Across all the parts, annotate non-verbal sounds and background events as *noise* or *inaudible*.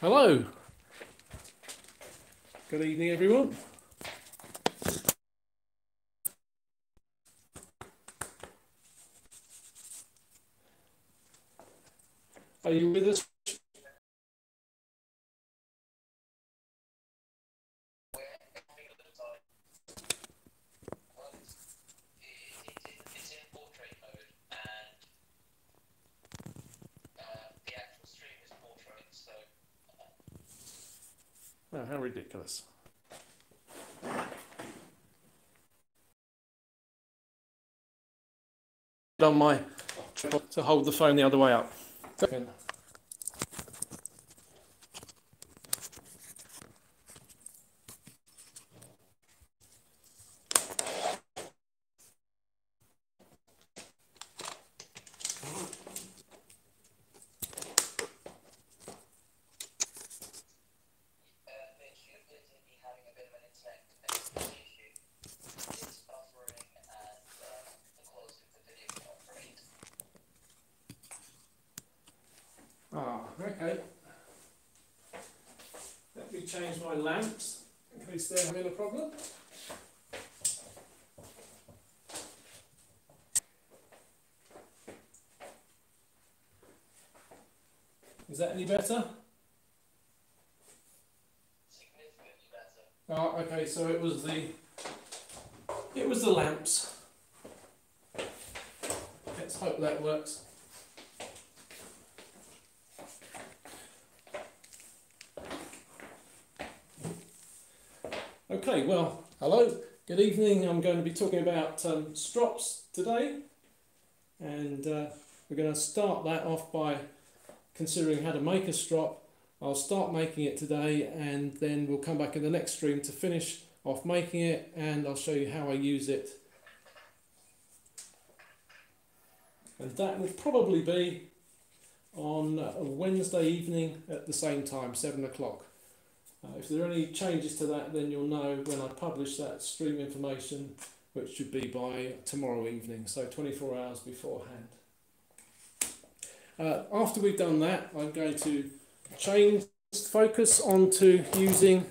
Hello. Good evening, everyone. Are you with us? Oh, how ridiculous. On my to hold the phone the other way up. Ah, okay. Let me change my lamps in case they're having a problem. Is that any better? Significantly better. Ah, okay, so it was the it was the lamps. Let's hope that works. Okay, well, hello, good evening. I'm going to be talking about um, strops today, and uh, we're going to start that off by considering how to make a strop. I'll start making it today, and then we'll come back in the next stream to finish off making it, and I'll show you how I use it. And that will probably be on Wednesday evening at the same time, seven o'clock. Uh, if there are any changes to that, then you'll know when I publish that stream information, which should be by tomorrow evening, so 24 hours beforehand. Uh, after we've done that, I'm going to change focus onto using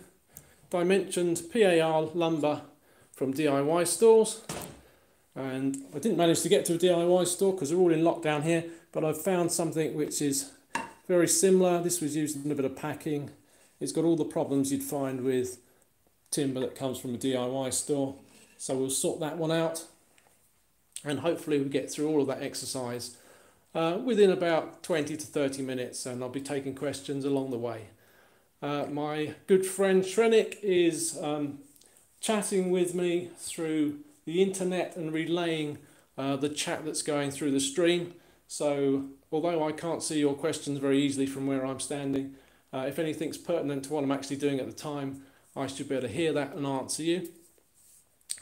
dimensioned PAR lumber from DIY stores. And I didn't manage to get to a DIY store because they're all in lockdown here, but I've found something which is very similar. This was used in a bit of packing it's got all the problems you'd find with timber that comes from a DIY store. So we'll sort that one out and hopefully we'll get through all of that exercise uh, within about 20 to 30 minutes and I'll be taking questions along the way. Uh, my good friend Shrenik is um, chatting with me through the internet and relaying uh, the chat that's going through the stream. So although I can't see your questions very easily from where I'm standing, uh, if anything's pertinent to what I'm actually doing at the time, I should be able to hear that and answer you.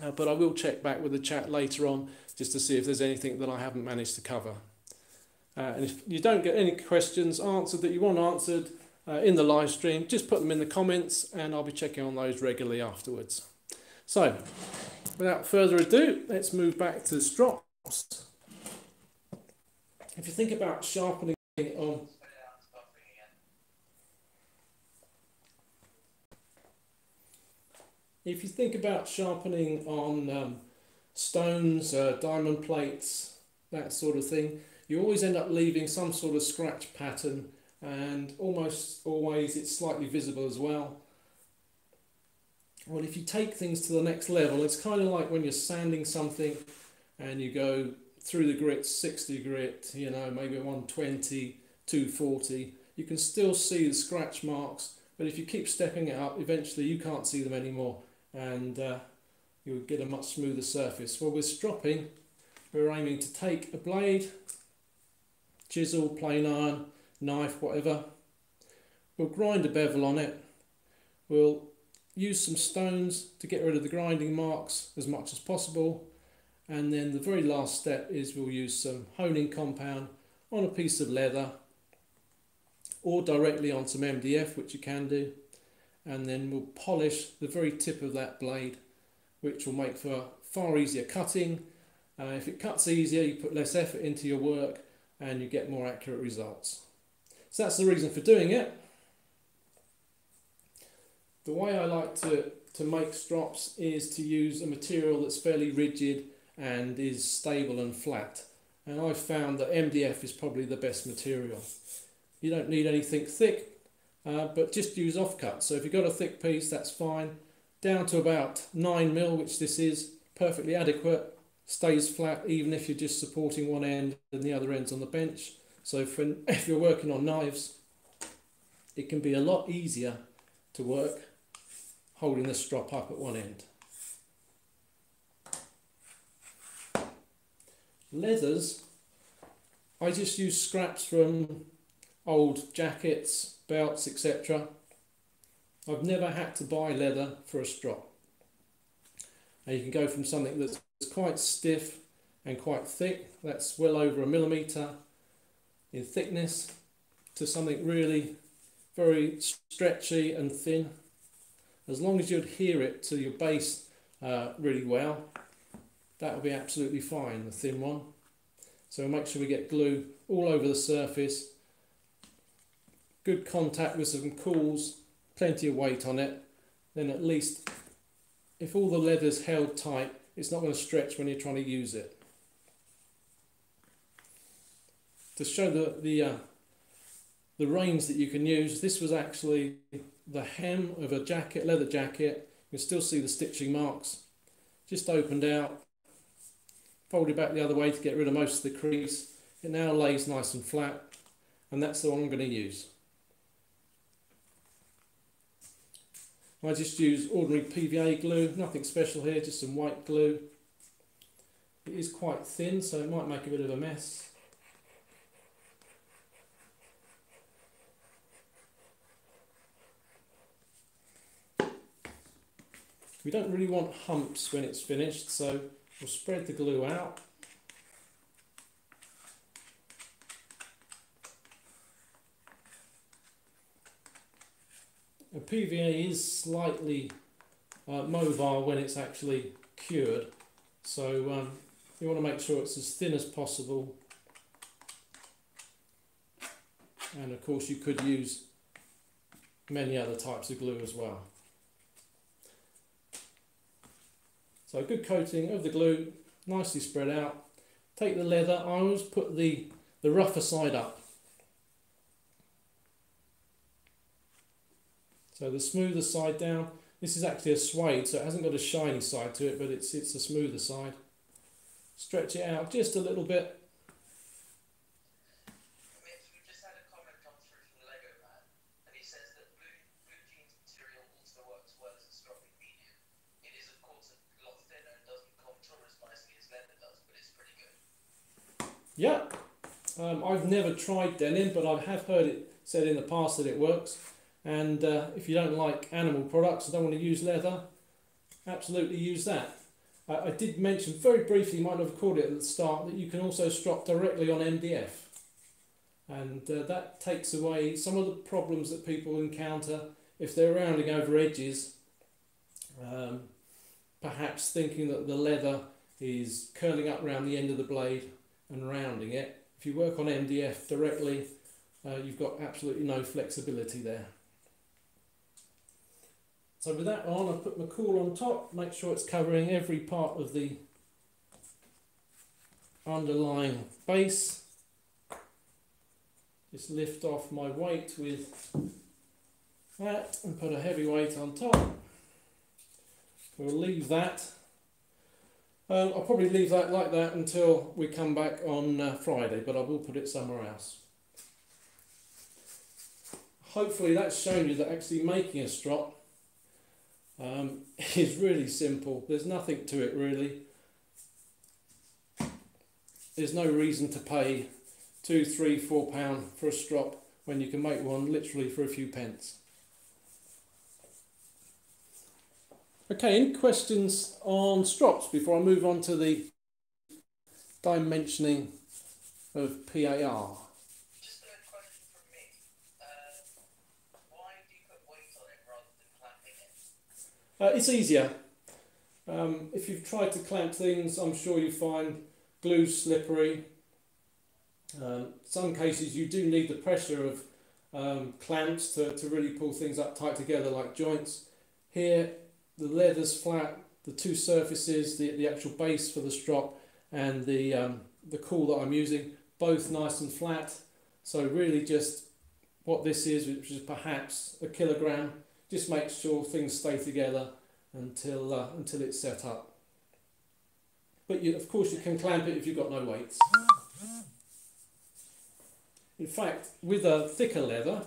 Uh, but I will check back with the chat later on just to see if there's anything that I haven't managed to cover. Uh, and if you don't get any questions answered that you want answered uh, in the live stream, just put them in the comments and I'll be checking on those regularly afterwards. So, without further ado, let's move back to strops. If you think about sharpening on if you think about sharpening on um, stones, uh, diamond plates, that sort of thing, you always end up leaving some sort of scratch pattern and almost always it's slightly visible as well. Well, if you take things to the next level, it's kind of like when you're sanding something and you go through the grit, 60 grit, you know, maybe 120, 240, you can still see the scratch marks, but if you keep stepping it up, eventually you can't see them anymore and uh, you'll get a much smoother surface. Well, with stropping, we're aiming to take a blade, chisel, plane iron, knife, whatever. We'll grind a bevel on it. We'll use some stones to get rid of the grinding marks as much as possible. And then the very last step is we'll use some honing compound on a piece of leather or directly on some MDF, which you can do and then we'll polish the very tip of that blade which will make for far easier cutting. Uh, if it cuts easier you put less effort into your work and you get more accurate results. So that's the reason for doing it. The way I like to, to make strops is to use a material that's fairly rigid and is stable and flat. And I've found that MDF is probably the best material. You don't need anything thick, uh, but just use offcut. So if you've got a thick piece, that's fine. Down to about 9 mil, which this is, perfectly adequate. Stays flat even if you're just supporting one end and the other end's on the bench. So for, *laughs* if you're working on knives, it can be a lot easier to work holding the strop up at one end. Leathers, I just use scraps from old jackets, belts, etc. I've never had to buy leather for a strop. And you can go from something that's quite stiff and quite thick, that's well over a millimetre in thickness, to something really very stretchy and thin. As long as you adhere it to your base uh, really well, that will be absolutely fine, the thin one. So make sure we get glue all over the surface, good contact with some cauls, plenty of weight on it, then at least if all the leather's held tight, it's not going to stretch when you're trying to use it. To show the, the, uh, the range that you can use, this was actually the hem of a jacket, leather jacket. You can still see the stitching marks. Just opened out, folded back the other way to get rid of most of the crease. It now lays nice and flat, and that's the one I'm going to use. I just use ordinary PVA glue, nothing special here, just some white glue. It is quite thin, so it might make a bit of a mess. We don't really want humps when it's finished, so we'll spread the glue out. PVA is slightly uh, mobile when it's actually cured, so um, you want to make sure it's as thin as possible. And of course you could use many other types of glue as well. So good coating of the glue, nicely spread out. Take the leather, I always put the, the rougher side up. So the smoother side down, this is actually a suede, so it hasn't got a shiny side to it, but it's, it's a smoother side. Stretch it out just a little bit Yeah, um, I've never tried denim, but I have heard it said in the past that it works. And uh, if you don't like animal products, don't want to use leather, absolutely use that. I, did mention very briefly, you might not have called it at the start, that you can also strop directly on MDF. And uh, that takes away some of the problems that people encounter if they're rounding over edges, um, perhaps thinking that the leather is curling up around the end of the blade and rounding it. If you work on MDF directly, uh, you've got absolutely no flexibility there. So with that on, I put my caul on top, make sure it's covering every part of the underlying base. Just lift off my weight with that and put a heavy weight on top. We'll leave that um, I'll probably leave that like that until we come back on uh, Friday, but I will put it somewhere else. Hopefully that's shown you that actually making a strop um, *laughs* really simple. There's nothing to it really. There's no reason to pay two, three, four pound for a strop when you can make one literally for a few pence. Okay, any questions on strops before I move on to the dimensioning of PAR? Just a question from me. Uh, why do you put weight on it rather than clamping it? Uh, it's easier. Um, if you've tried to clamp things, I'm sure you find glue slippery. Um, some cases you do need the pressure of um, clamps to, to really pull things up tight together like joints. Here, the leather's flat, the two surfaces, the, the actual base for the strop and the, um, the caul that I'm using, both nice and flat. So really just what this is, which is perhaps a kilogram, just make sure things stay together until, uh, until it's set up. But you, of course you can clamp it if you've got no weights. In fact, with a thicker leather,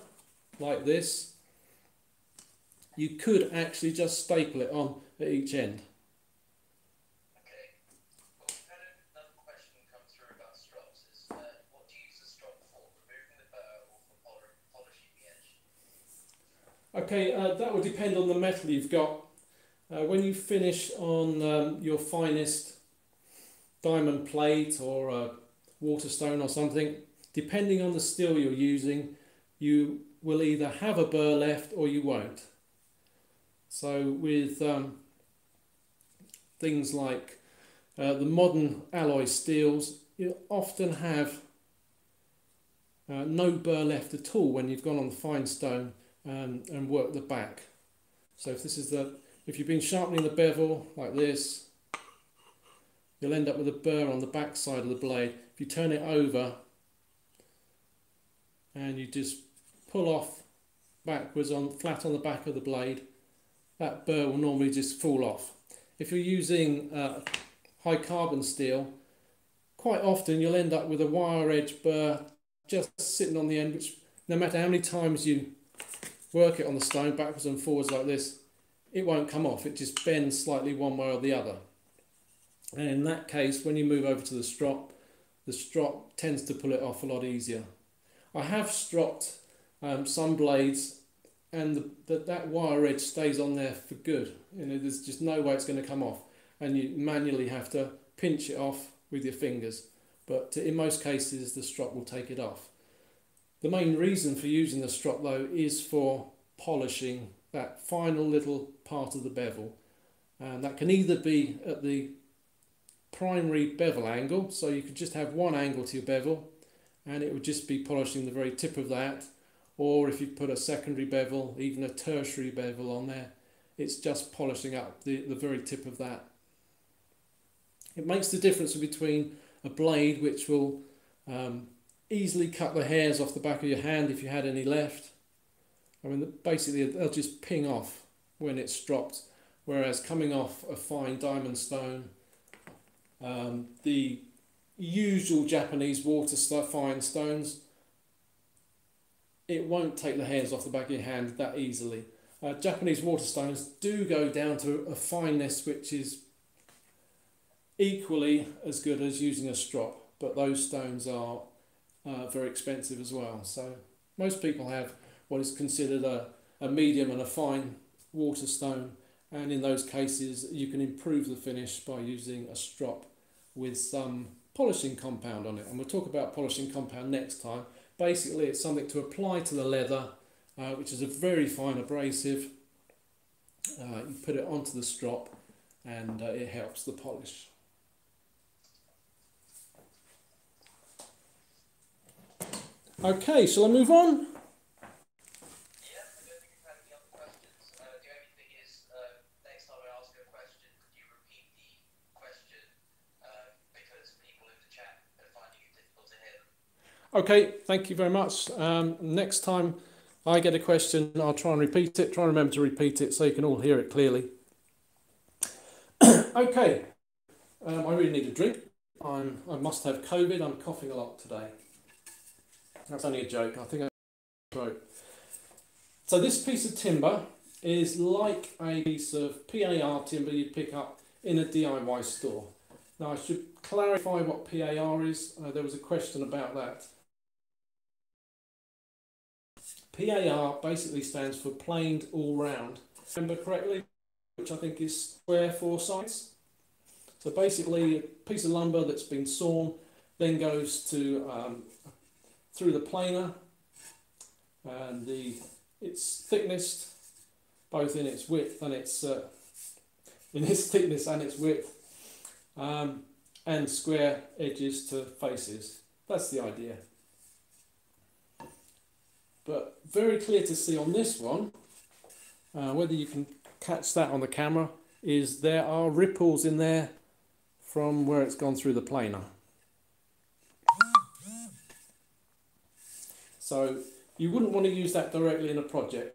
like this, you could actually just staple it on at each end. Okay. Well, we've had another question come through about strops. Is uh, what do you use the strop for? Removing the burr or for pol- polishing the edge? Okay, uh, that will depend on the metal you've got. Uh, when you finish on um, your finest diamond plate or a waterstone or something, depending on the steel you're using, you will either have a burr left or you won't. So with um, things like uh, the modern alloy steels, you often have uh, no burr left at all when you've gone on the fine stone um, and work the back. So if this is the, if you've been sharpening the bevel like this, you'll end up with a burr on the back side of the blade. If you turn it over and you just pull off backwards on flat on the back of the blade, that burr will normally just fall off. If you're using uh, high carbon steel, quite often you'll end up with a wire edge burr just sitting on the end, which no matter how many times you work it on the stone backwards and forwards like this, it won't come off. It just bends slightly one way or the other. And in that case, when you move over to the strop, the strop tends to pull it off a lot easier. I have stropped um, some blades and the, the, that wire edge stays on there for good. You know, there's just no way it's going to come off. And you manually have to pinch it off with your fingers. But in most cases, the strop will take it off. The main reason for using the strop though is for polishing that final little part of the bevel. And that can either be at the primary bevel angle, so you could just have one angle to your bevel and it would just be polishing the very tip of that. Or if you put a secondary bevel, even a tertiary bevel on there, it's just polishing up the, the very tip of that. It makes the difference between a blade which will um, easily cut the hairs off the back of your hand if you had any left. I mean, basically they'll just ping off when it's dropped, whereas coming off a fine diamond stone, um, the usual Japanese water fine stones, it won't take the hairs off the back of your hand that easily. Uh, Japanese water stones do go down to a fineness which is equally as good as using a strop, but those stones are uh, very expensive as well. So most people have what is considered a, a medium and a fine water stone, and in those cases you can improve the finish by using a strop with some polishing compound on it. And we'll talk about polishing compound next time. Basically, it's something to apply to the leather, uh, which is a very fine abrasive. Uh, you put it onto the strop and uh, it helps the polish. Okay, shall I move on? Yeah, I don't think we've had any other questions. Uh, the only thing is, uh, next time I ask a question, could you repeat the question? Uh, because people in the chat are finding it difficult to move on? Okay, thank you very much. Um, next time I get a question, I'll try and repeat it. Try and remember to repeat it so you can all hear it clearly. *coughs* okay, um, I really need a drink. I'm, I must have COVID. I'm coughing a lot today. That's only a joke. I think I. So this piece of timber is like a piece of PAR timber you'd pick up in a DIY store. Now I should clarify what PAR is. Uh, there was a question about that. PAR basically stands for planed all round. Remember correctly, which I think is square four sides. So basically, a piece of lumber that's been sawn then goes to um, through the planer, and the it's thickness, both in its width and its uh, in its thickness and its width, um, and square edges to faces. That's the idea. But very clear to see on this one, uh, whether you can catch that on the camera is there are ripples in there from where it's gone through the planer. So you wouldn't want to use that directly in a project,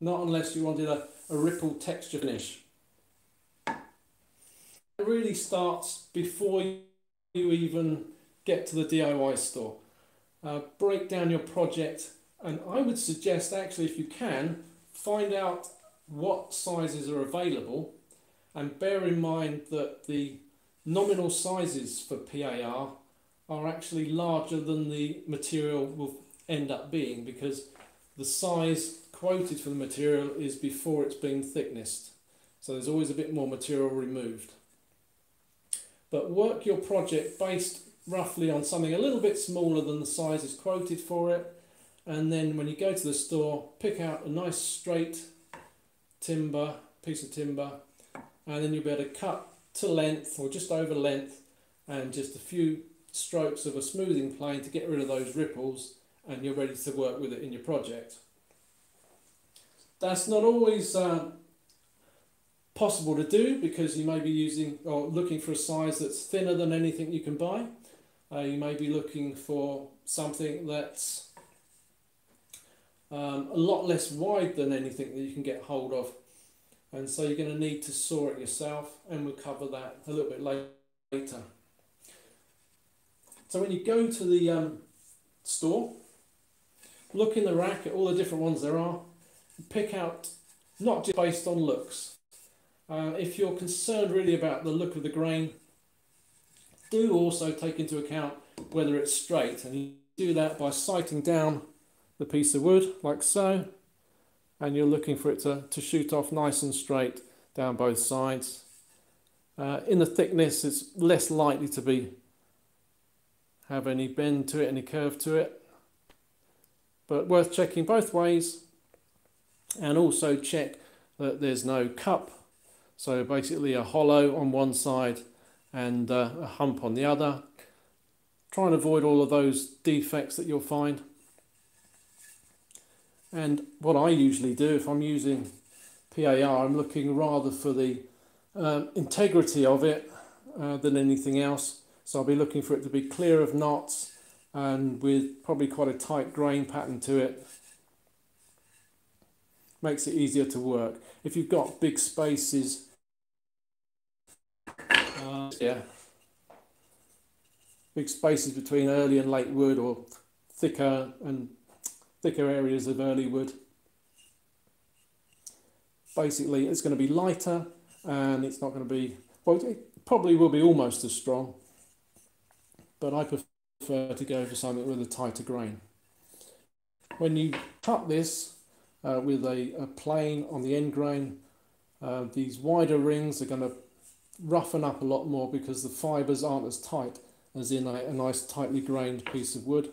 not unless you wanted a, a ripple texture finish. It really starts before you even get to the DIY store. Uh, break down your project and I would suggest actually if you can find out what sizes are available and bear in mind that the nominal sizes for PAR are actually larger than the material will end up being because the size quoted for the material is before it's been thicknessed. So there's always a bit more material removed. But work your project based roughly on something a little bit smaller than the sizes quoted for it. And then when you go to the store, pick out a nice straight timber, piece of timber, and then you'll be able to cut to length or just over length and just a few strokes of a smoothing plane to get rid of those ripples and you're ready to work with it in your project. That's not always uh, possible to do because you may be using or looking for a size that's thinner than anything you can buy. Uh, you may be looking for something that's um, a lot less wide than anything that you can get hold of. And so you're going to need to saw it yourself and we'll cover that a little bit later. So when you go to the um, store, look in the rack at all the different ones there are, pick out not just based on looks. Uh, if you're concerned really about the look of the grain, do also take into account whether it's straight and you do that by sighting down the piece of wood like so and you're looking for it to, to shoot off nice and straight down both sides. Uh, in the thickness it's less likely to be have any bend to it, any curve to it but worth checking both ways and also check that there's no cup so basically a hollow on one side and uh, a hump on the other. Try and avoid all of those defects that you'll find. And what I usually do if I'm using PAR, I'm looking rather for the uh, integrity of it uh, than anything else. So I'll be looking for it to be clear of knots and with probably quite a tight grain pattern to it. Makes it easier to work. If you've got big spaces, uh, yeah, big spaces between early and late wood or thicker and thicker areas of early wood. Basically, it's going to be lighter and it's not going to be, well, it probably will be almost as strong, but I prefer to go for something with a tighter grain. When you cut this uh, with a, a plane on the end grain, uh, these wider rings are going to roughen up a lot more because the fibres aren't as tight as in a, a nice tightly grained piece of wood.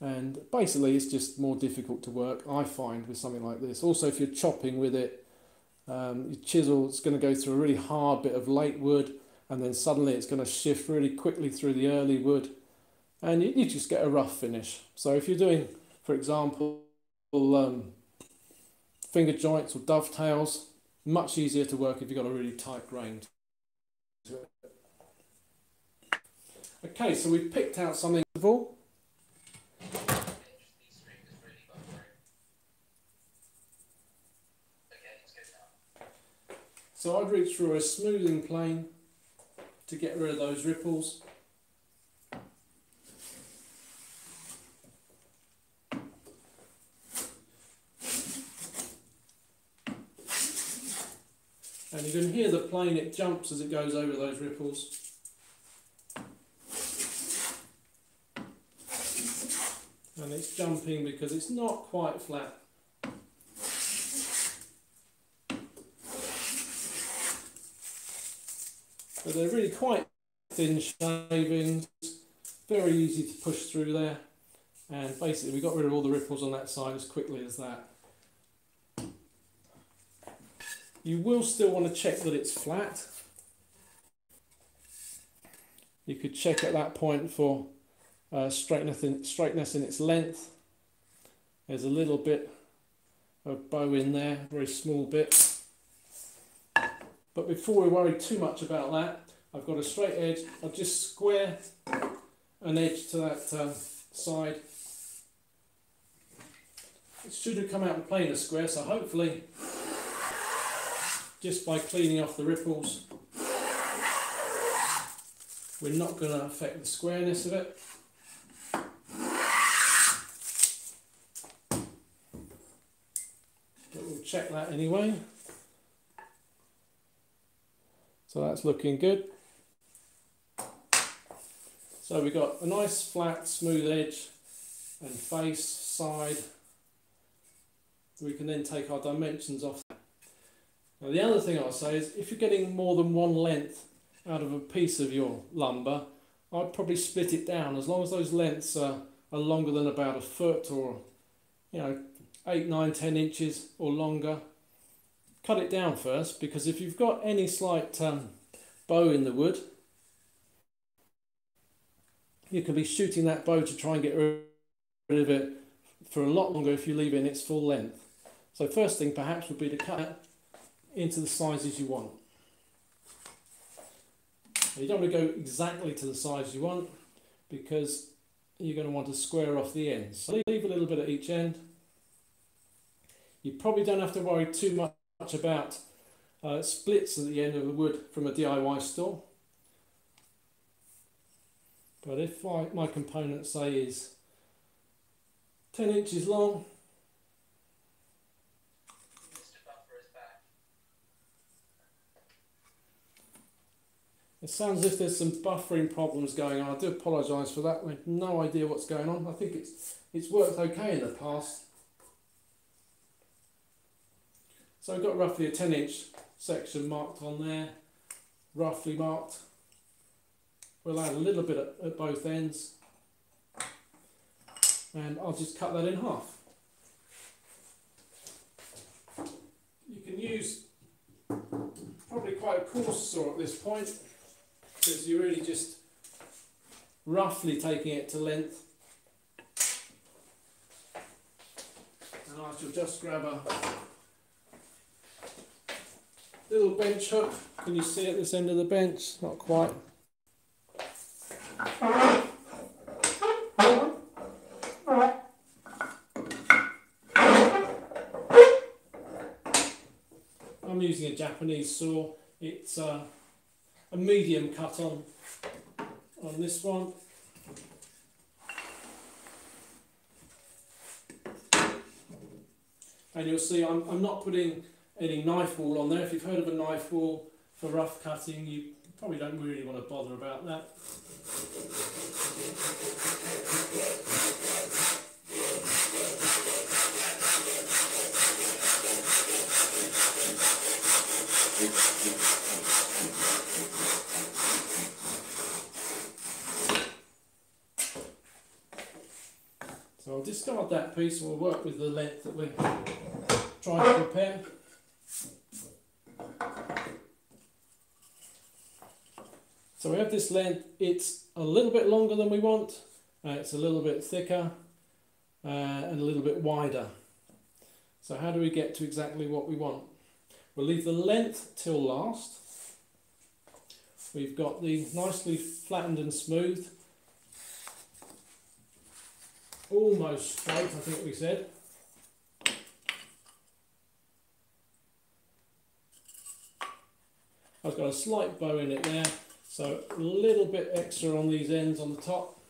And basically it's just more difficult to work, I find, with something like this. Also, if you're chopping with it, um, your chisel is going to go through a really hard bit of late wood and then suddenly it's going to shift really quickly through the early wood and you, you just get a rough finish. So if you're doing, for example, um, finger joints or dovetails, much easier to work if you've got a really tight grain. Okay, so we've picked out something. So I'd reach for a smoothing plane to get rid of those ripples. And you can hear the plane, it jumps as it goes over those ripples. And it's jumping because it's not quite flat. But they're really quite thin shavings, very easy to push through there. And basically we got rid of all the ripples on that side as quickly as that. You will still want to check that it's flat. You could check at that point for uh, straightness, in, straightness in its length. There's a little bit of bow in there, very small bit. But before we worry too much about that, I've got a straight edge. I'll just square an edge to that um, side. It should have come out in planer square, so hopefully, just by cleaning off the ripples, we're not going to affect the squareness of it. But we'll check that anyway. So that's looking good. So we've got a nice flat smooth edge and face, side. We can then take our dimensions off. Now the other thing I'll say is if you're getting more than one length out of a piece of your lumber, I'd probably split it down as long as those lengths are, are longer than about a foot or you know eight, nine, ten inches or longer. Cut it down first because if you've got any slight um, bow in the wood, you can be shooting that bow to try and get rid of it for a lot longer if you leave it in its full length. So first thing perhaps would be to cut it into the sizes you want. You don't want to go exactly to the size you want because you're going to want to square off the ends. So leave a little bit at each end. You probably don't have to worry too much about uh, splits at the end of the wood from a DIY store. But if I, my component say is 10 inches long, It sounds as if there's some buffering problems going on. I do apologise for that. I have no idea what's going on. I think it's it's worked okay in the past. So I've got roughly a 10 inch section marked on there, roughly marked. We'll add a little bit at, at both ends and I'll just cut that in half. You can use probably quite a coarse saw at this point because you're really just roughly taking it to length. And I shall just grab a little bench hook. Can you see at this end of the bench? Not quite. I'm using a Japanese saw. It's uh, a medium cut on on this one. And you'll see I'm, I'm not putting any knife wall on there. If you've heard of a knife wall for rough cutting, you probably don't really want to bother about that. So I'll discard that piece and we'll work with the length that we're trying to prepare. So we have this length, it's a little bit longer than we want, uh, it's a little bit thicker uh, and a little bit wider. So how do we get to exactly what we want? We'll leave the length till last. We've got the nicely flattened and smooth, almost straight I think we said. I've got a slight bow in it there so a little bit extra on these ends on the top.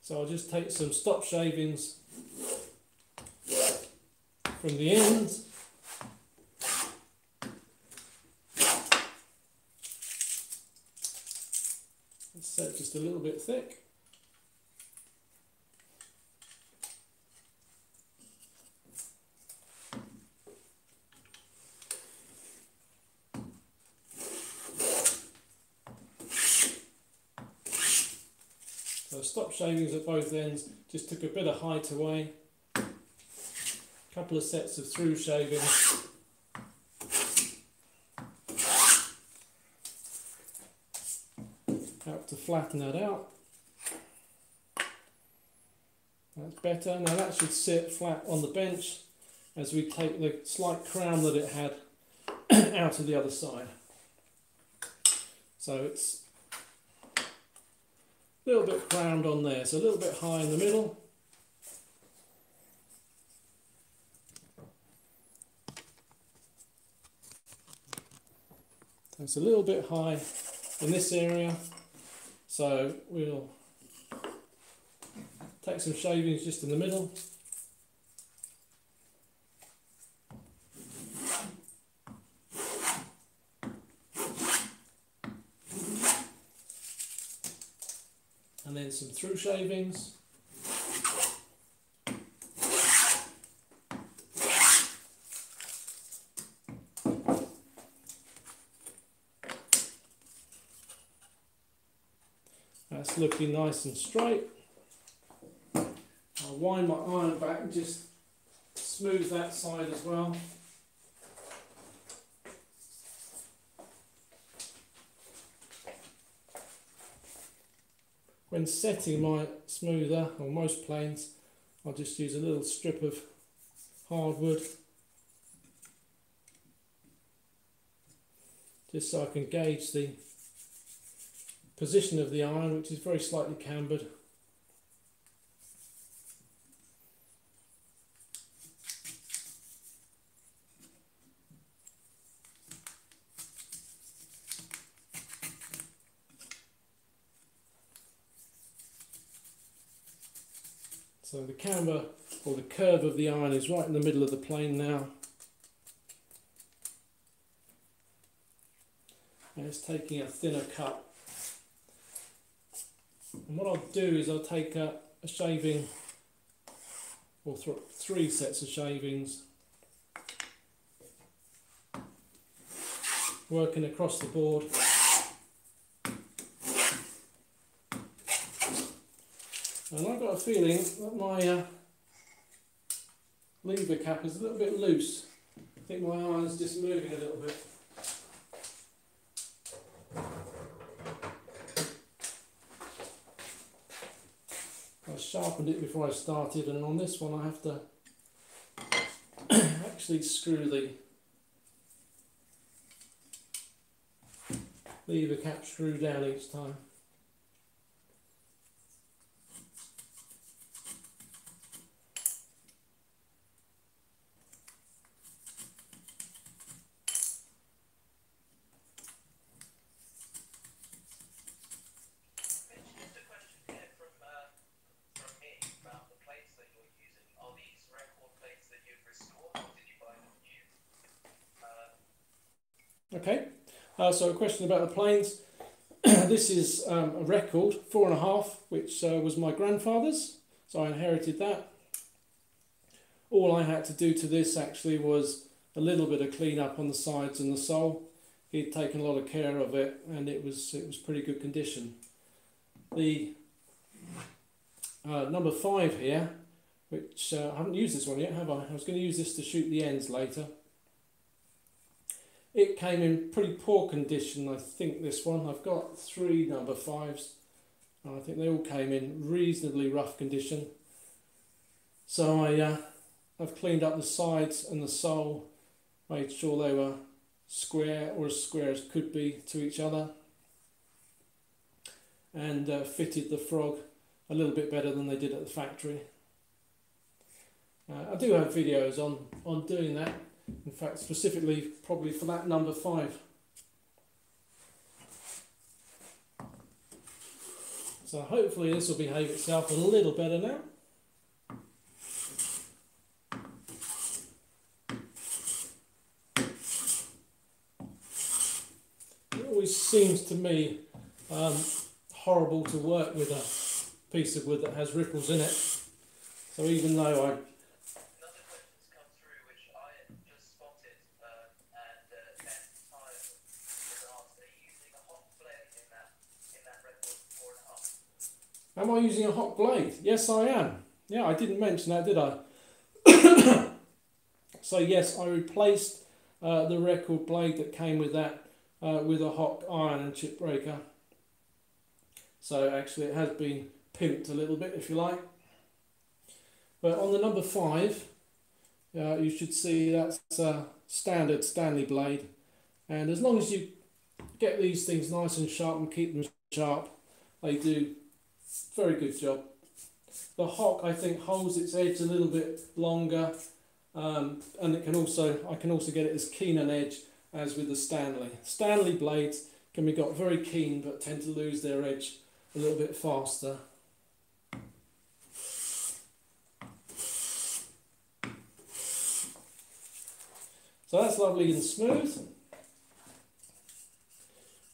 So I'll just take some stop shavings from the ends. Set just a little bit thick. stop shavings at both ends, just took a bit of height away, a couple of sets of through shavings. Help to flatten that out. That's better. Now that should sit flat on the bench as we take the slight crown that it had *clears throat* out of the other side. So it's little bit crowned on there, so a little bit high in the middle. It's a little bit high in this area, so we'll take some shavings just in the middle. And then some through shavings. That's looking nice and straight. I'll wind my iron back and just smooth that side as well. When setting my smoother, or most planes, I'll just use a little strip of hardwood just so I can gauge the position of the iron which is very slightly cambered. So the camber or the curve of the iron is right in the middle of the plane now. And it's taking a thinner cut. And what I'll do is I'll take a, a shaving or th three sets of shavings working across the board And I've got a feeling that my uh, lever cap is a little bit loose. I think my iron's just moving a little bit. I sharpened it before I started and on this one I have to *coughs* actually screw the lever cap screw down each time. Okay, uh, so a question about the planes. *clears throat* this is um, a record, four and a half, which uh, was my grandfather's, so I inherited that. All I had to do to this actually was a little bit of clean up on the sides and the sole. He'd taken a lot of care of it and it was it was pretty good condition. The uh, number five here, which uh, I haven't used this one yet, have I? I was going to use this to shoot the ends later. It came in pretty poor condition, I think, this one. I've got three number fives. I think they all came in reasonably rough condition. So I, uh, I've cleaned up the sides and the sole, made sure they were square or as square as could be to each other, and uh, fitted the frog a little bit better than they did at the factory. Uh, I do have videos on, on doing that. In fact, specifically probably for that number five. So hopefully this will behave itself a little better now. It always seems to me um, horrible to work with a piece of wood that has ripples in it. So even though I Am I using a Hock blade? Yes, I am. Yeah, I didn't mention that, did I? *coughs* so yes, I replaced uh, the record blade that came with that uh, with a Hock iron and chip breaker. So actually it has been pimped a little bit, if you like. But on the number five, uh, you should see that's a standard Stanley blade. And as long as you get these things nice and sharp and keep them sharp, they do very good job. The Hock I think holds its edge a little bit longer um, and it can also I can also get it as keen an edge as with the Stanley. Stanley blades can be got very keen but tend to lose their edge a little bit faster. So that's lovely and smooth.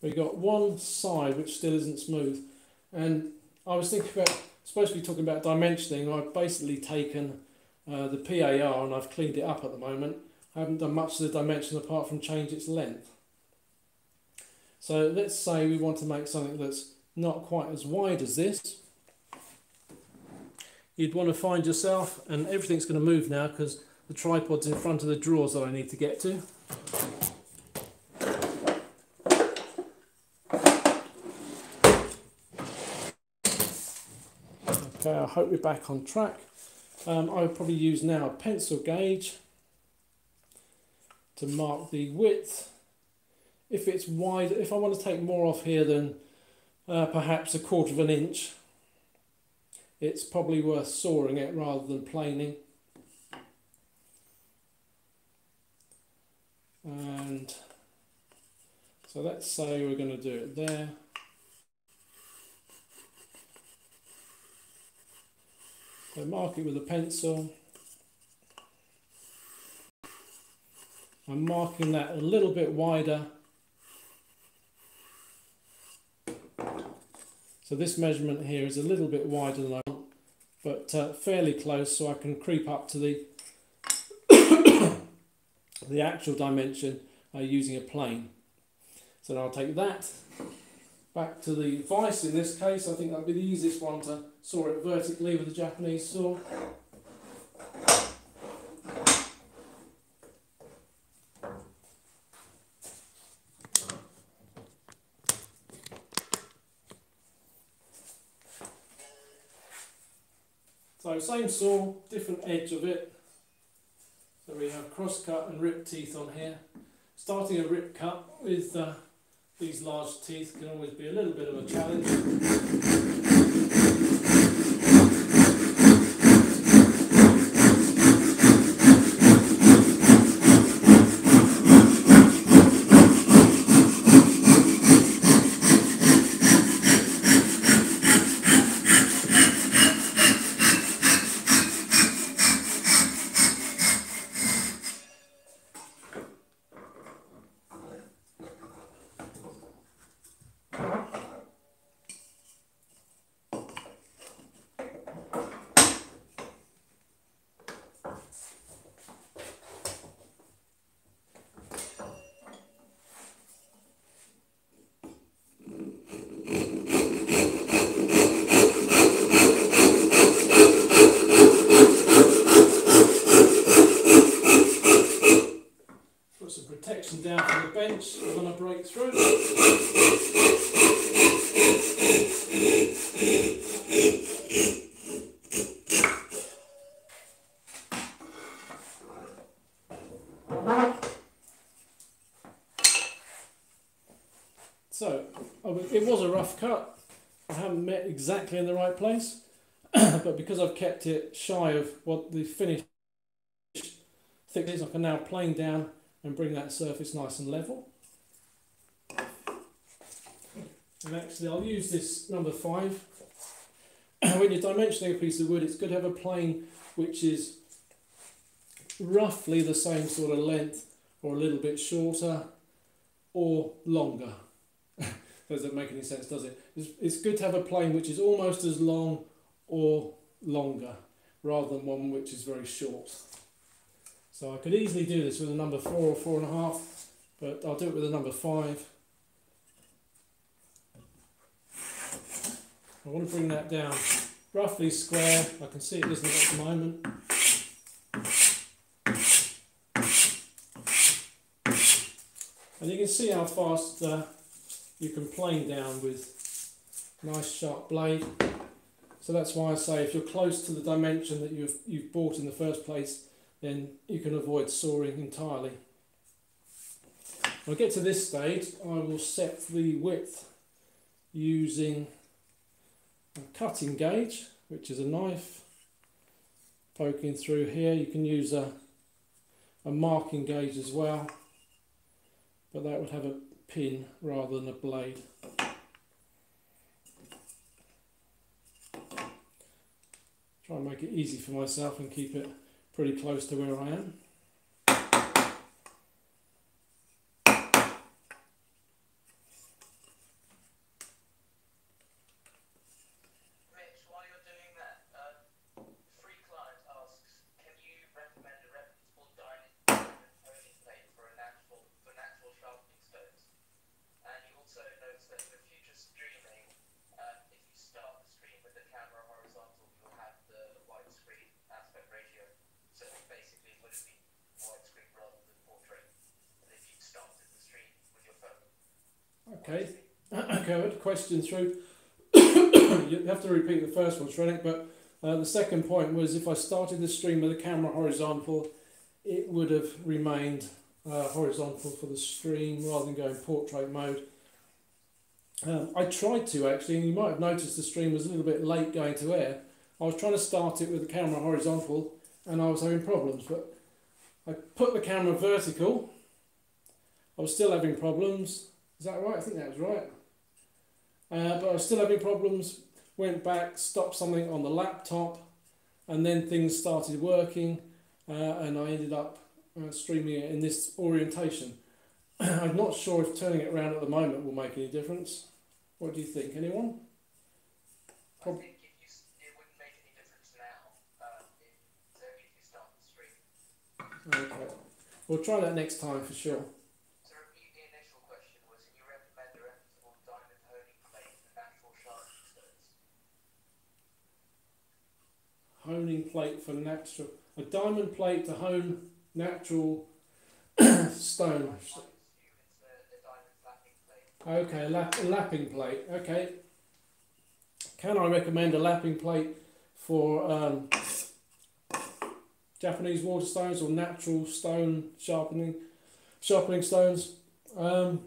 We've got one side which still isn't smooth. And I was thinking about, supposed to be talking about dimensioning, I've basically taken uh, the PAR and I've cleaned it up at the moment. I haven't done much to the dimension apart from change its length. So let's say we want to make something that's not quite as wide as this. You'd want to find yourself, and everything's going to move now because the tripod's in front of the drawers that I need to get to. Okay, I hope we're back on track. Um, I would probably use now a pencil gauge to mark the width. If it's wide, if I want to take more off here than uh, perhaps a quarter of an inch, it's probably worth sawing it rather than planing. And so let's say we're going to do it there. Mark it with a pencil. I'm marking that a little bit wider. So this measurement here is a little bit wider than I want, but uh, fairly close so I can creep up to the *coughs* the actual dimension using a plane. So now I'll take that back to the vise in this case. I think that'd be the easiest one to saw it vertically with a Japanese saw. So same saw, different edge of it. So we have cross cut and rip teeth on here. Starting a rip cut with uh, these large teeth can always be a little bit of a challenge. Down from the bench when I break through. So, it was a rough cut. I haven't met exactly in the right place, *clears throat* but because I've kept it shy of what the finished thickness, I can now plane down and bring that surface nice and level. And actually I'll use this number 5. *clears throat* when you're dimensioning a piece of wood it's good to have a plane which is roughly the same sort of length or a little bit shorter or longer. *laughs* Doesn't make any sense, does it? It's, it's good to have a plane which is almost as long or longer rather than one which is very short. So I could easily do this with a number 4 or 4.5, but I'll do it with a number 5. I want to bring that down roughly square. I can see it isn't at the moment. And you can see how fast uh, you can plane down with nice sharp blade. So that's why I say if you're close to the dimension that you've, you've bought in the first place, then you can avoid sawing entirely. When I get to this stage, I will set the width using a cutting gauge, which is a knife poking through here. You can use a, a marking gauge as well, but that would have a pin rather than a blade. Try and make it easy for myself and keep it pretty close to where I am. Mitch, while you're doing that, um, free client asks, can you recommend a reputable diamond honing plate for a natural for natural sharpening stones? And he also notes that for future streaming, um, if you start the stream with the camera horizontal, you'll have the widescreen aspect ratio. So basically, it would have been widescreen rather than portrait. And if you started the stream with your phone. Okay, *clears throat* good. Question through. *coughs* you have to repeat the first one, Shrenik, but uh, the second point was if I started the stream with the camera horizontal, it would have remained uh, horizontal for the stream rather than going portrait mode. Um, I tried to actually, and you might have noticed the stream was a little bit late going to air. I was trying to start it with the camera horizontal and I was having problems, but I put the camera vertical. I was still having problems. Is that right? I think that was right. Uh, but I was still having problems. Went back, stopped something on the laptop, and then things started working, uh, and I ended up uh, streaming it in this orientation. *clears throat* I'm not sure if turning it around at the moment will make any difference. What do you think? Anyone? I Prob- think if you, it wouldn't make any difference now. Um, it, if you start the stream. Okay. We'll try that next time for sure. To repeat the initial question was, can you recommend a reputable diamond honing plate for natural sharpening stones? Honing plate for natural. A diamond plate to hone natural *coughs* stone. Okay, a, lap, lapping plate. Okay. Can I recommend a lapping plate for um, Japanese waterstones or natural stone sharpening sharpening stones? Um,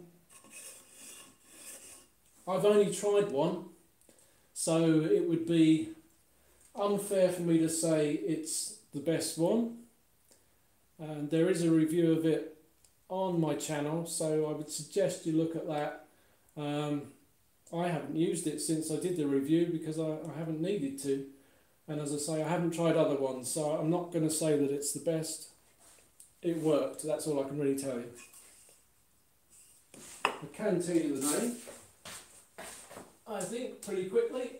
I've only tried one, so it would be unfair for me to say it's the best one. And there is a review of it on my channel, so I would suggest you look at that. Um, I haven't used it since I did the review because I, I haven't needed to. And as I say, I haven't tried other ones, so I'm not going to say that it's the best. It worked, that's all I can really tell you. I can tell you the name, I think, pretty quickly.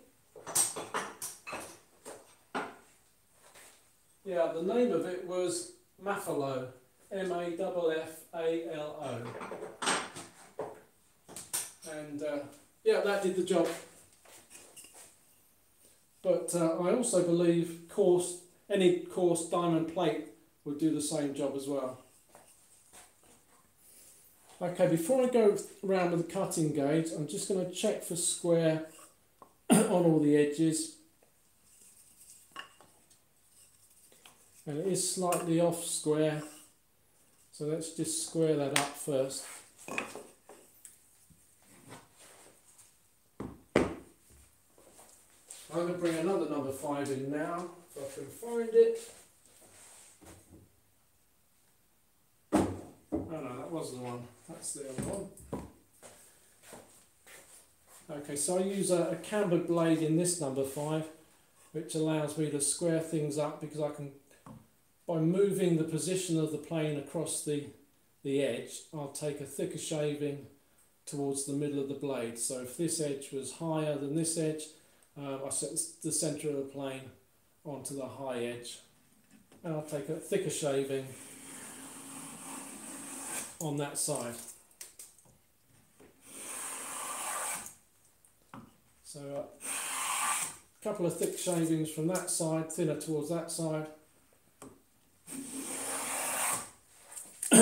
Yeah, the name of it was Mafalo. M A F F A L O. And uh, yeah, that did the job. But uh, I also believe coarse, any coarse diamond plate would do the same job as well. Okay, before I go around with the cutting gauge, I'm just going to check for square *coughs* on all the edges. And it is slightly off square, so let's just square that up first. I'm going to bring another number 5 in now, if I can find it. Oh no, that was the one, that's the other one. Okay, so I use a, a blade in this number 5, which allows me to square things up because I can, by moving the position of the plane across the, the edge, I'll take a thicker shaving towards the middle of the blade. So if this edge was higher than this edge, um, I set the centre of the plane onto the high edge and I'll take a thicker shaving on that side. So a couple of thick shavings from that side, thinner towards that side.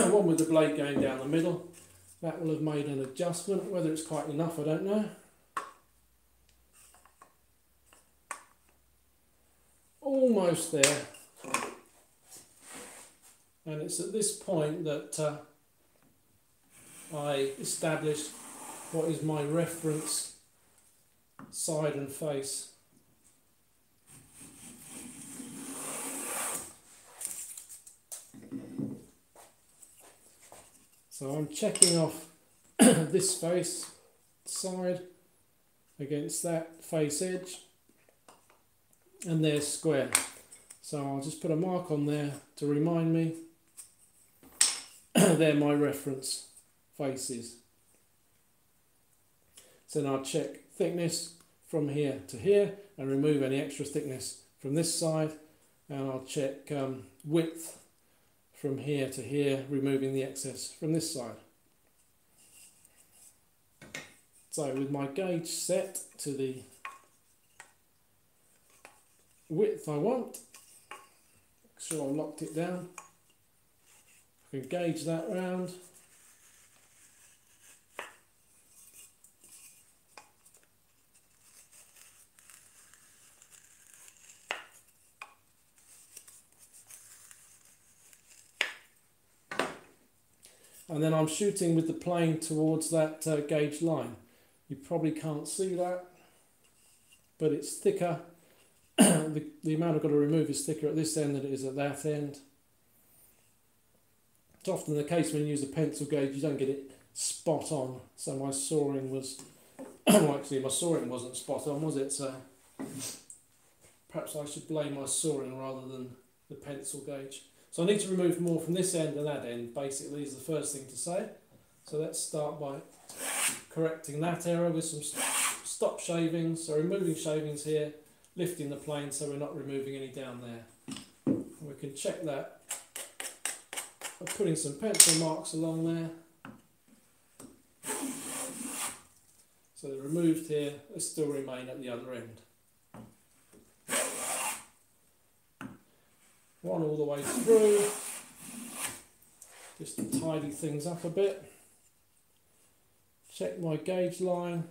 One with the blade going down the middle. That will have made an adjustment. Whether it's quite enough, I don't know. almost there. And it's at this point that uh, I establish what is my reference side and face. So I'm checking off *clears throat* this face side against that face edge and they're square. So I'll just put a mark on there to remind me *clears throat* they're my reference faces. So now I'll check thickness from here to here and remove any extra thickness from this side and I'll check um, width from here to here removing the excess from this side. So with my gauge set to the width I want, make sure I've locked it down, I can gauge that round. And then I'm shooting with the plane towards that uh, gauge line. You probably can't see that, but it's thicker. *clears throat* the, the amount I've got to remove is thicker at this end than it is at that end. It's often the case when you use a pencil gauge, you don't get it spot on. So my sawing was, *clears throat* well actually my sawing wasn't spot on, was it? So perhaps I should blame my sawing rather than the pencil gauge. So I need to remove more from this end and that end, basically, is the first thing to say. So let's start by correcting that error with some stop shavings. So removing shavings here, lifting the plane so we're not removing any down there. And we can check that by putting some pencil marks along there. So they're removed here, they still remain at the other end. One all the way through, just to tidy things up a bit. Check my gauge line.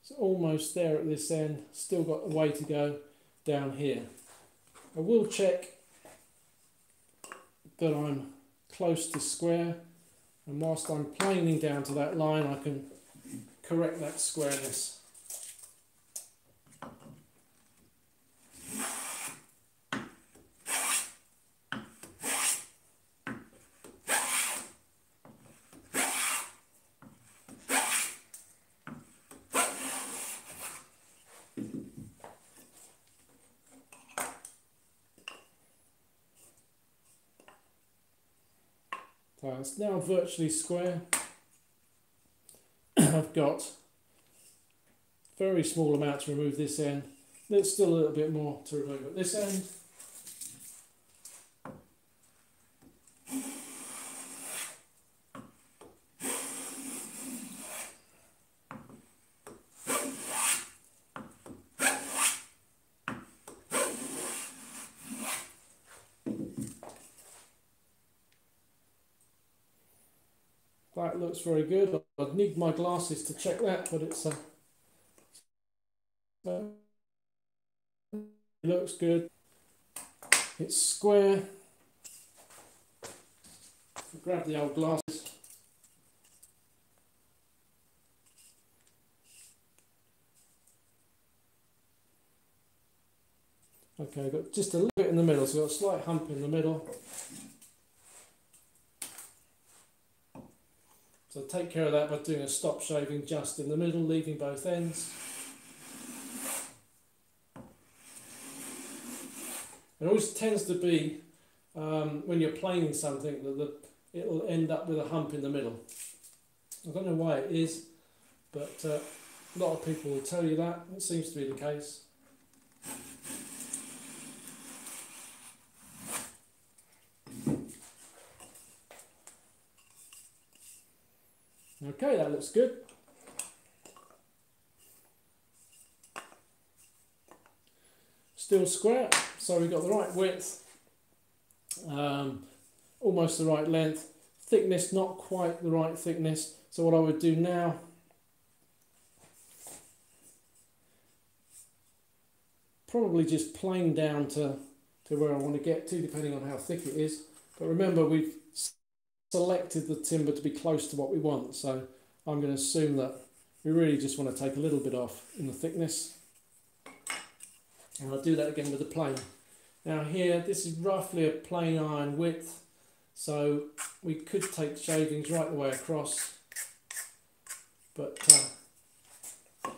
It's almost there at this end. Still got a way to go down here. I will check that I'm close to square. And whilst I'm planing down to that line I can correct that squareness It's now virtually square. *clears throat* I've got very small amount to remove this end. There's still a little bit more to remove at this end. That looks very good. I'd need my glasses to check that, but it's a. uh, it looks good. It's square. Grab the old glasses. Okay, I've got just a little bit in the middle, so I've got a slight hump in the middle. So take care of that by doing a stop shaving just in the middle, leaving both ends. It always tends to be um, when you're planing something that the, it'll end up with a hump in the middle. I don't know why it is, but uh, a lot of people will tell you that. It seems to be the case. Okay, that looks good. Still square, so we've got the right width, um, almost the right length, thickness not quite the right thickness. So what I would do now probably just plane down to, to where I want to get to, depending on how thick it is. But remember, we've selected the timber to be close to what we want, so I'm going to assume that we really just want to take a little bit off in the thickness. And I'll do that again with the plane. Now here, this is roughly a plane iron width, so we could take shavings right the way across, but uh,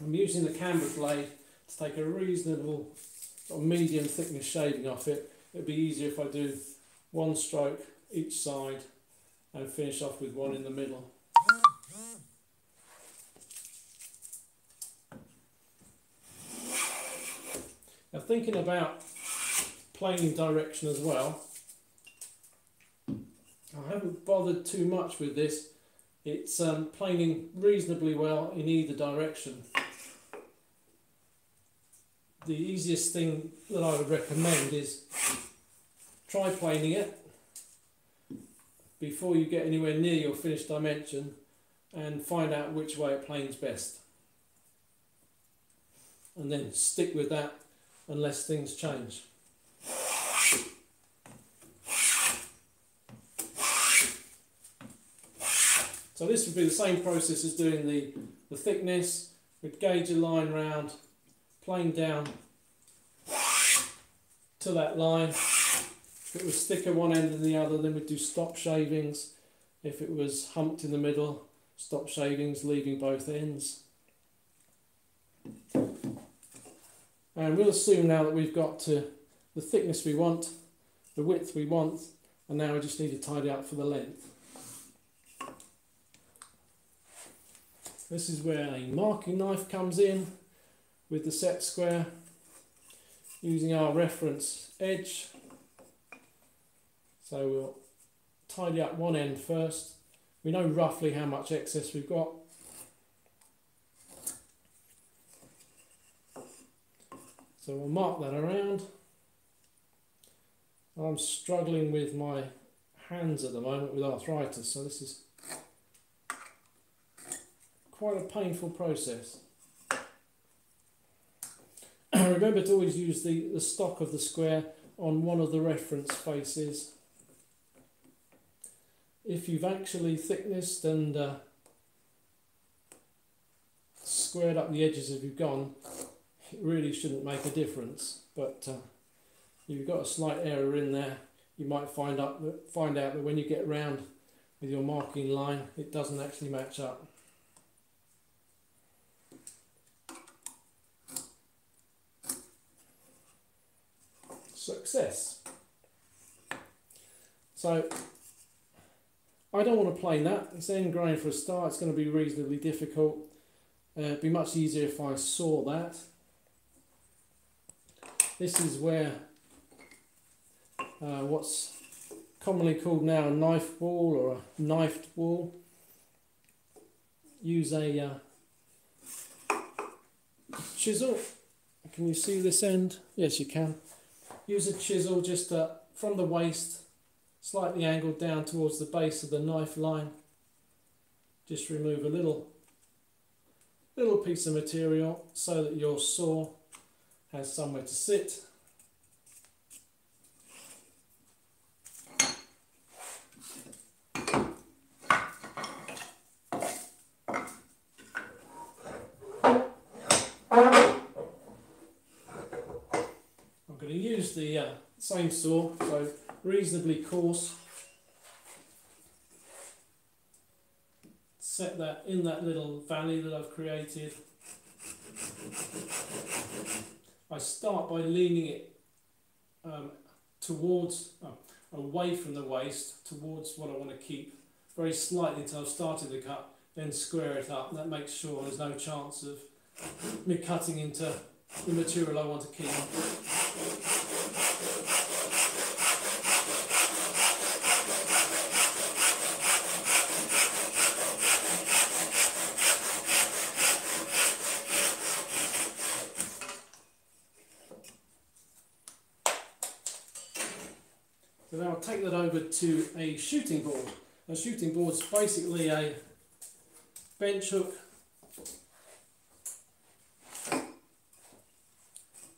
I'm using the camber blade to take a reasonable medium thickness shaving off it. It'd be easier if I do one stroke each side and finish off with one in the middle. Now thinking about planing direction as well, I haven't bothered too much with this. It's um, planing reasonably well in either direction. The easiest thing that I would recommend is try planing it before you get anywhere near your finished dimension and find out which way it planes best. And then stick with that unless things change. So this would be the same process as doing the, the thickness. We'd gauge a line round, plane down to that line. If it was thicker one end than the other, then we'd do stop shavings. If it was humped in the middle, stop shavings, leaving both ends. And we'll assume now that we've got to the thickness we want, the width we want, and now we just need to tidy up for the length. This is where a marking knife comes in with the set square using our reference edge. So we'll tidy up one end first. We know roughly how much excess we've got. So we'll mark that around. I'm struggling with my hands at the moment with arthritis, so this is quite a painful process. *clears throat* Remember to always use the, the stock of the square on one of the reference faces. If you've actually thicknessed and uh, squared up the edges as you've gone, it really shouldn't make a difference. But uh, if you've got a slight error in there, you might find out that, find out that when you get round with your marking line, it doesn't actually match up. Success. So I don't want to plane that. It's end grain for a start. It's going to be reasonably difficult. Uh, it'd be much easier if I saw that. This is where uh, what's commonly called now a knife wall or a knifed wall. Use a uh, chisel. Can you see this end? Yes, you can. Use a chisel just uh, from the waste, slightly angled down towards the base of the knife line. Just remove a little, little piece of material so that your saw has somewhere to sit. I'm going to use the uh, same saw, so reasonably coarse. Set that in that little valley that I've created. I start by leaning it um, towards, oh, away from the waste, towards what I want to keep, very slightly until I've started the cut, then square it up. That makes sure there's no chance of me cutting into the material I want to keep. Take that over to a shooting board. A shooting board is basically a bench hook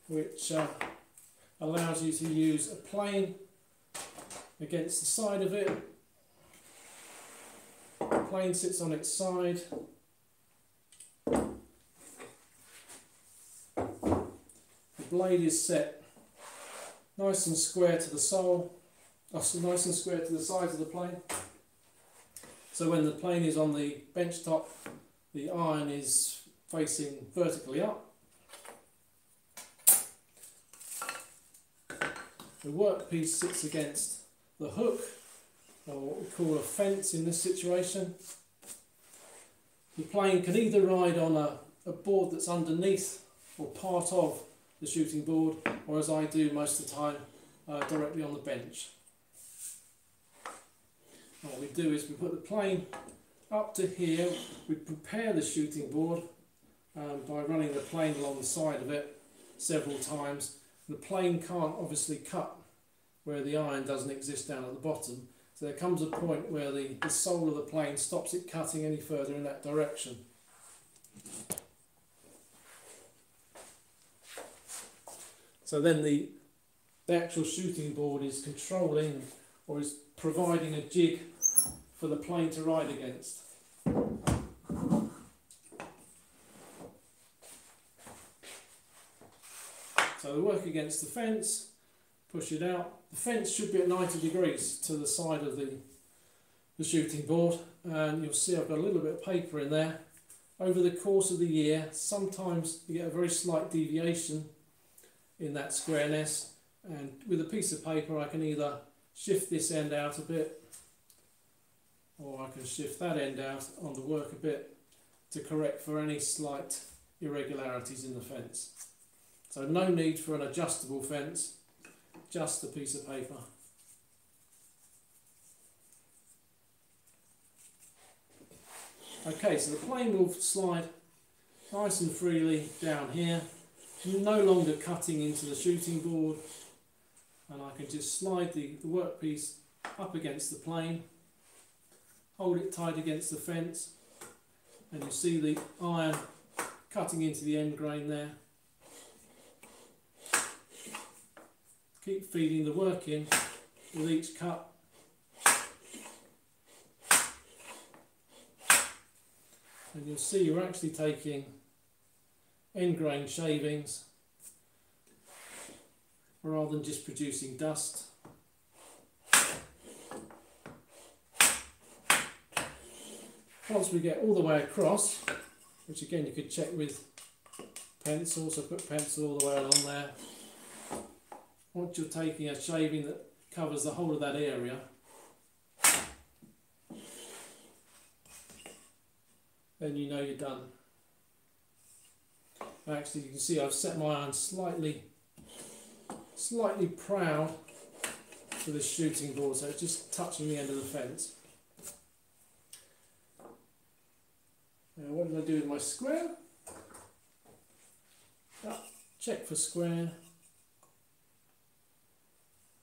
which uh, allows you to use a plane against the side of it. The plane sits on its side. The blade is set nice and square to the sole, so nice and square to the sides of the plane. So when the plane is on the bench top, the iron is facing vertically up. The workpiece sits against the hook, or what we call a fence in this situation. The plane can either ride on a, a board that's underneath or part of the shooting board, or as I do most of the time, uh, directly on the bench. What we do is we put the plane up to here, we prepare the shooting board um, by running the plane along the side of it several times. The plane can't obviously cut where the iron doesn't exist down at the bottom, so there comes a point where the, the sole of the plane stops it cutting any further in that direction. So then the, the actual shooting board is controlling or is providing a jig for the plane to ride against. So we work against the fence, push it out. The fence should be at 90 degrees to the side of the, the shooting board and you'll see I've got a little bit of paper in there. Over the course of the year, sometimes you get a very slight deviation in that squareness and with a piece of paper I can either shift this end out a bit or I can shift that end out on the work a bit to correct for any slight irregularities in the fence. So no need for an adjustable fence, just a piece of paper. Okay, so the plane will slide nice and freely down here no longer cutting into the shooting board and I can just slide the, the workpiece up against the plane, hold it tight against the fence and you see the iron cutting into the end grain there. Keep feeding the work in with each cut. And you'll see you're actually taking end grain shavings rather than just producing dust. Once we get all the way across, which again you could check with pencil, so put pencil all the way along there. Once you're taking a shaving that covers the whole of that area, then you know you're done. Actually, you can see I've set my iron slightly, slightly proud for this shooting board, so it's just touching the end of the fence. Now, what did I do with my square? Oh, check for square.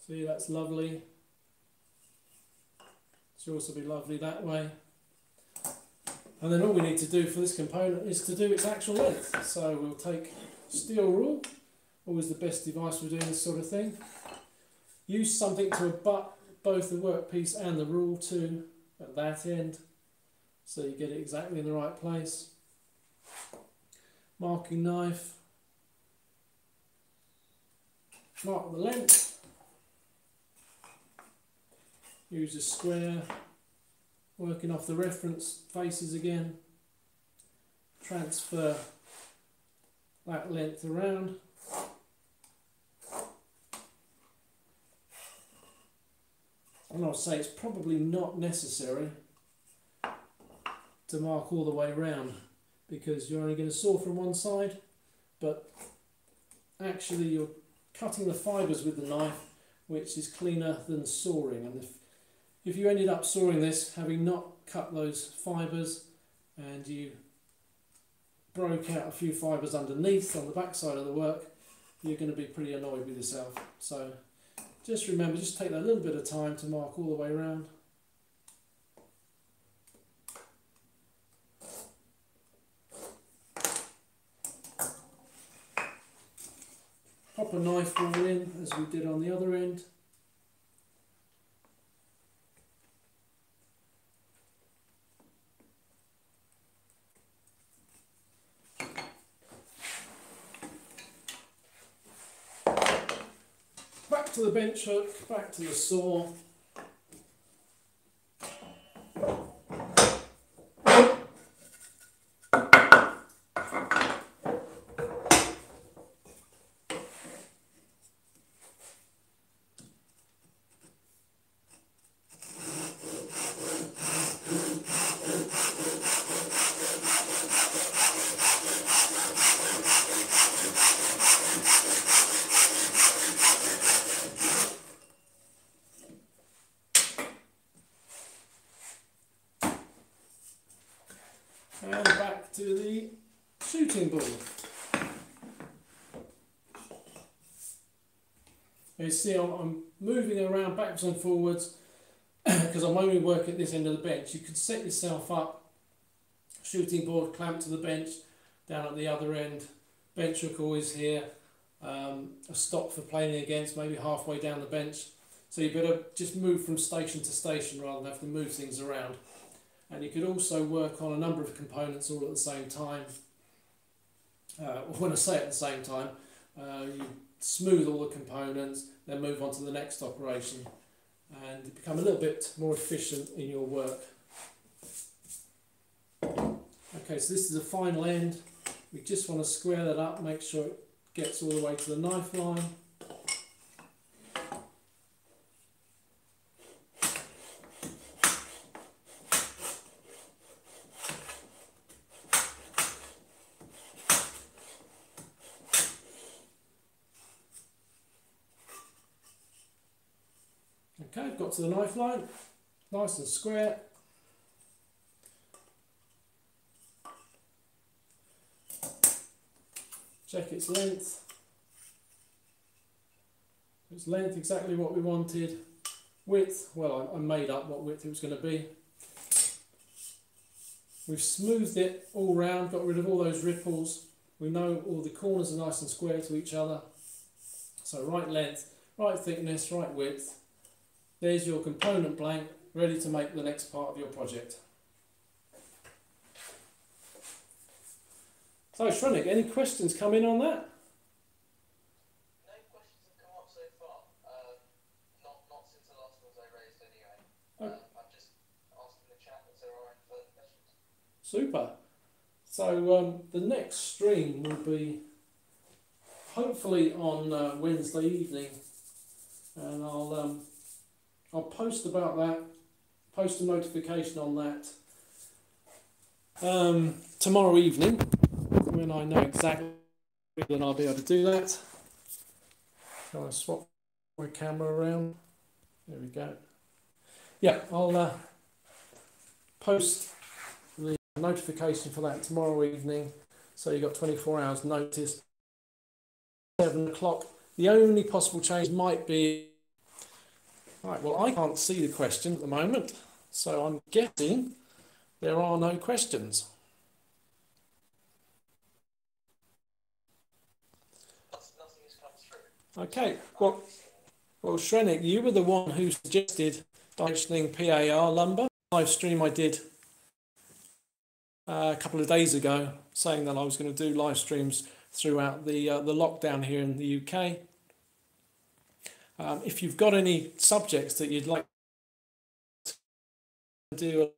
See, that's lovely. Should also be lovely that way. And then all we need to do for this component is to do its actual length. So we'll take steel rule, always the best device for doing this sort of thing. Use something to abut both the workpiece and the rule to at that end so you get it exactly in the right place. Marking knife, mark the length, use a square working off the reference faces again, transfer that length around. And I'll say it's probably not necessary to mark all the way around because you're only going to saw from one side but actually you're cutting the fibres with the knife which is cleaner than sawing and if if you ended up sawing this, having not cut those fibres, and you broke out a few fibres underneath on the back side of the work, you're going to be pretty annoyed with yourself. So just remember, just take that little bit of time to mark all the way around. Pop a knife wall in as we did on the other end. Back to the bench hook, back to the saw. And back to the shooting board. You see, I'm, I'm moving around backwards and forwards *clears throat* because I'm only working at this end of the bench. You could set yourself up, shooting board clamped to the bench, down at the other end, bench hook always here, um, a stop for playing against, maybe halfway down the bench. So you better just move from station to station rather than have to move things around and you could also work on a number of components all at the same time. Uh, *laughs* when I say at the same time, uh, you smooth all the components, then move on to the next operation and become a little bit more efficient in your work. Okay, so this is the final end. We just want to square that up, make sure it gets all the way to the knife line. Okay, to the knife line, nice and square. Check its length. Its length exactly what we wanted. Width, well, I, I made up what width it was going to be. We've smoothed it all round, got rid of all those ripples. We know all the corners are nice and square to each other. So right length, right thickness, right width. There's your component blank, ready to make the next part of your project. So Shrenik, any questions come in on that? No questions have come up so far. Um, not not since the last ones I raised anyway. Oh. Um, I've just asked in the chat if there are any further questions. Super. So um, the next stream will be hopefully on uh, Wednesday evening, and I'll um, I'll post about that, post a notification on that um, tomorrow evening when I know exactly when I'll be able to do that. Shall I swap my camera around? There we go. Yeah, I'll uh, post the notification for that tomorrow evening. So you've got 24 hours notice. 7 o'clock. The only possible change might be. Right, well, I can't see the question at the moment. So I'm guessing there are no questions. Okay, well, well, Shrenik, you were the one who suggested dimensioning PAR lumber. Live stream I did uh, a couple of days ago, saying that I was going to do live streams throughout the uh, the lockdown here in the UK. Um, if you've got any subjects that you'd like to do,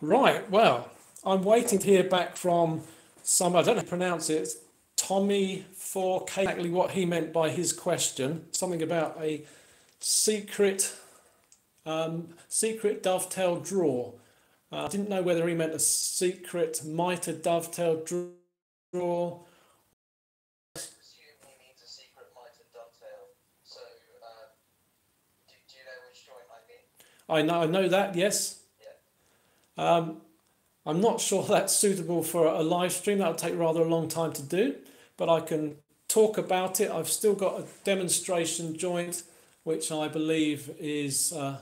right? Well, I'm waiting to hear back from some. I don't know how to pronounce it. Tommy 4K. Exactly what he meant by his question. Something about a secret um, secret dovetail draw. Uh, I didn't know whether he meant a secret mitre dovetail draw. Assume he means a secret mitre dovetail. So, uh, do, do you know which joint I know, I know that. Yes. Um, I'm not sure *laughs* that's suitable for a live stream. That'll take rather a long time to do, but I can talk about it. I've still got a demonstration joint, which I believe is uh,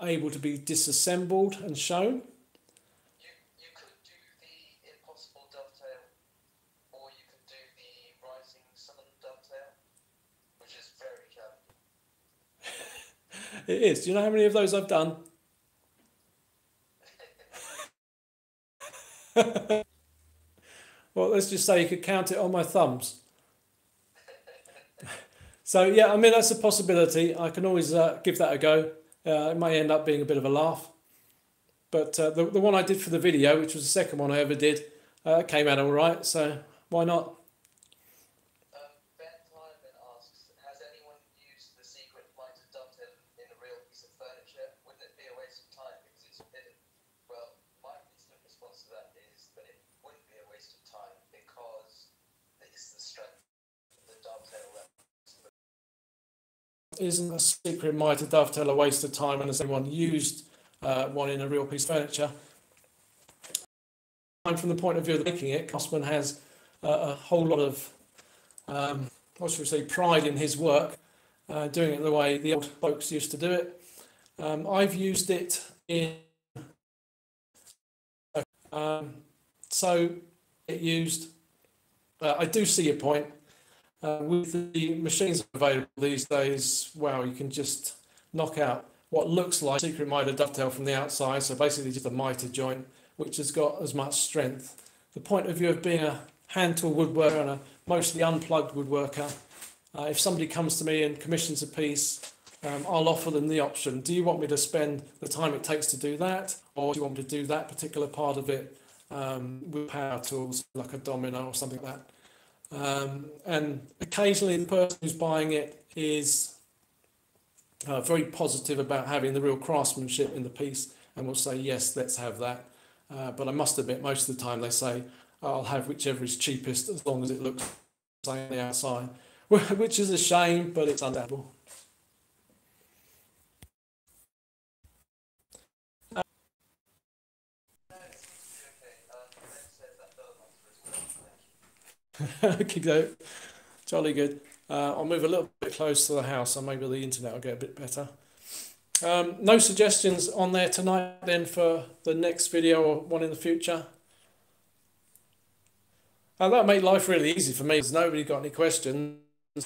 able to be disassembled and shown. You, you could do the impossible dovetail, or you could do the rising summer it is. Do you know how many of those I've done? *laughs* well, let's just say you could count it on my thumbs. *laughs* so yeah, I mean that's a possibility. I can always uh, give that a go. Uh, it may end up being a bit of a laugh, but uh, the the one I did for the video, which was the second one I ever did, uh, came out all right. So why not? Isn't a secret mitre dovetail a waste of time and has anyone used uh, one in a real piece of furniture? And from the point of view of making it, Craftsman has uh, a whole lot of, um, what should we say, pride in his work, uh, doing it the way the old folks used to do it. Um, I've used it in, um, so it used, uh, I do see your point. Uh, with the machines available these days, wow, you can just knock out what looks like secret mitre dovetail from the outside. So basically just a mitre joint, which has got as much strength. The point of view of being a hand tool woodworker and a mostly unplugged woodworker, uh, if somebody comes to me and commissions a piece, um, I'll offer them the option. Do you want me to spend the time it takes to do that? Or do you want me to do that particular part of it um, with power tools like a domino or something like that? Um, and occasionally the person who's buying it is uh, very positive about having the real craftsmanship in the piece and will say, yes, let's have that. Uh, but I must admit, most of the time they say, I'll have whichever is cheapest as long as it looks the same on the outside, *laughs* which is a shame, but it's understandable. okay, jolly good. Uh, I'll move a little bit close to the house, so maybe the internet will get a bit better. Um, no suggestions on there tonight then for the next video or one in the future. And that made life really easy for me. There's nobody got any questions,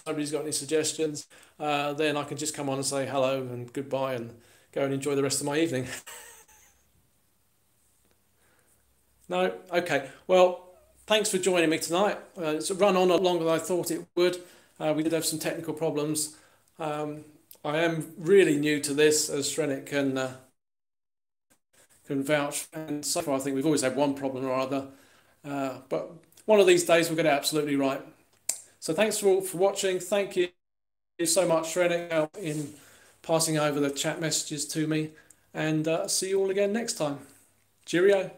nobody's got any suggestions. Uh, then I can just come on and say hello and goodbye and go and enjoy the rest of my evening. *laughs* no? Okay. Well, thanks for joining me tonight. Uh, it's run on a longer than I thought it would. Uh, we did have some technical problems. Um, I am really new to this, as Shrenik can uh, can vouch. And so far, I think we've always had one problem or other. Uh, but one of these days, we'll get it absolutely right. So thanks for all for watching. Thank you so much, Shrenik, in passing over the chat messages to me. And uh, see you all again next time. Cheerio.